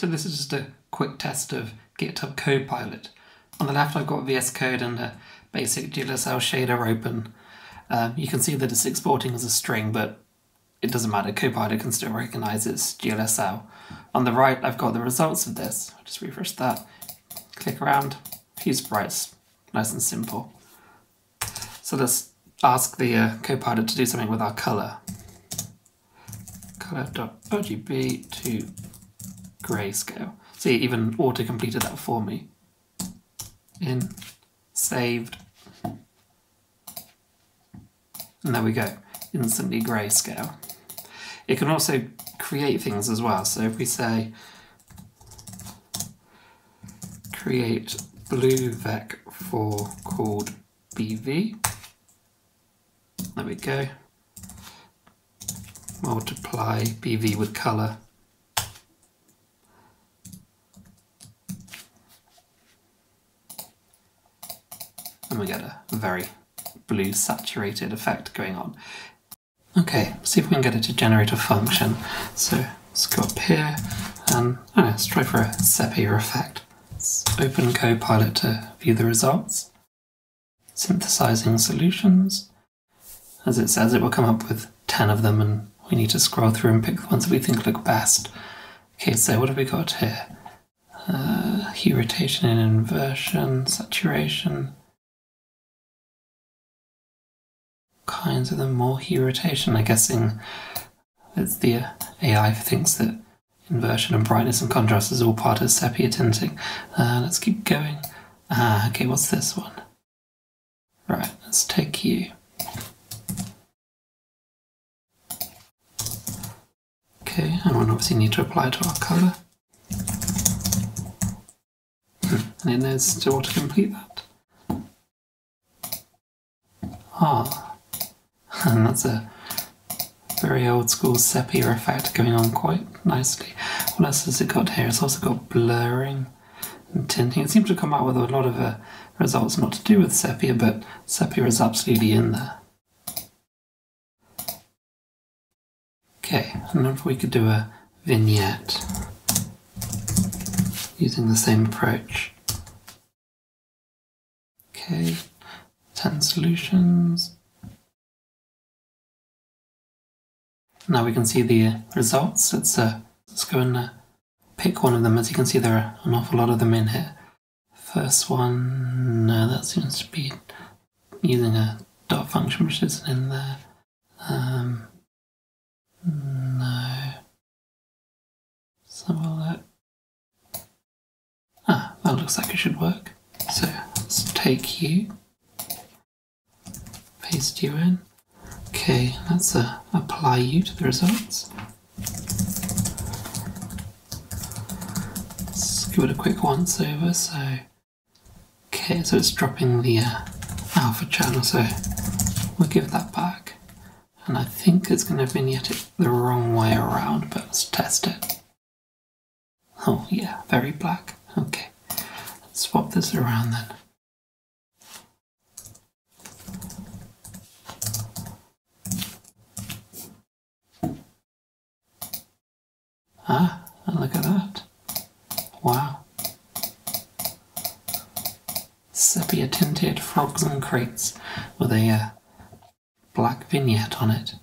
So this is just a quick test of GitHub Copilot. On the left I've got VS Code and a basic GLSL shader open. Um, you can see that it's exporting as a string, but it doesn't matter, Copilot can still recognize it's GLSL. On the right I've got the results of this. I'll just refresh that, click around, few sprites, nice and simple. So let's ask the uh, Copilot to do something with our color. Color.rgb to grayscale. See, even auto-completed that for me. In, saved, and there we go, instantly grayscale. It can also create things as well. So if we say create blue vec for called BV, there we go. Multiply BV with color and we get a very blue saturated effect going on. Okay, see if we can get it to generate a function. So let's go up here and know, let's try for a sepia effect. Let's open Copilot to view the results. Synthesizing solutions. As it says, it will come up with 10 of them and we need to scroll through and pick the ones that we think look best. Okay, so what have we got here? Uh, hue rotation and inversion, saturation, kinds of them more hue rotation. I'm guessing it's the AI thinks that inversion and brightness and contrast is all part of sepia tinting. Uh, let's keep going. Ah, okay, what's this one? Right, let's take you. Okay, and we obviously need to apply to our colour. Hmm, and it knows to auto-complete that. Ah, and that's a very old school sepia effect going on quite nicely. What else has it got here? It's also got blurring and tinting. It seems to come out with a lot of uh, results not to do with sepia, but sepia is absolutely in there. Okay, and if we could do a vignette using the same approach. Okay, 10 solutions. Now we can see the results. Let's, uh, let's go and uh, pick one of them. As you can see, there are an awful lot of them in here. First one, no, that seems to be using a dot function which isn't in there. Um, no. So that. Ah, that looks like it should work. So let's take you, paste you in. Okay, let's uh, apply you to the results. Let's give it a quick once over. So, okay, so it's dropping the uh, alpha channel. So we'll give that back. And I think it's going to vignette it the wrong way around, but let's test it. Oh yeah, very black. Okay, let's swap this around then. Ah, and look at that. Wow. Sepia tinted frogs and crates with a uh, black vignette on it.